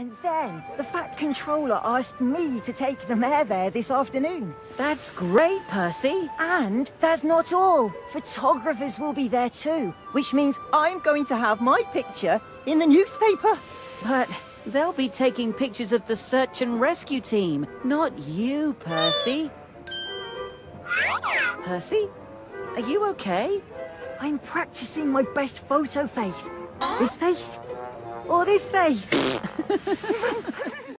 And then the Fat Controller asked me to take the mayor there this afternoon. That's great, Percy. And that's not all. Photographers will be there too, which means I'm going to have my picture in the newspaper. But they'll be taking pictures of the search and rescue team, not you, Percy. Percy? Are you okay? I'm practicing my best photo face. This face? Or this face?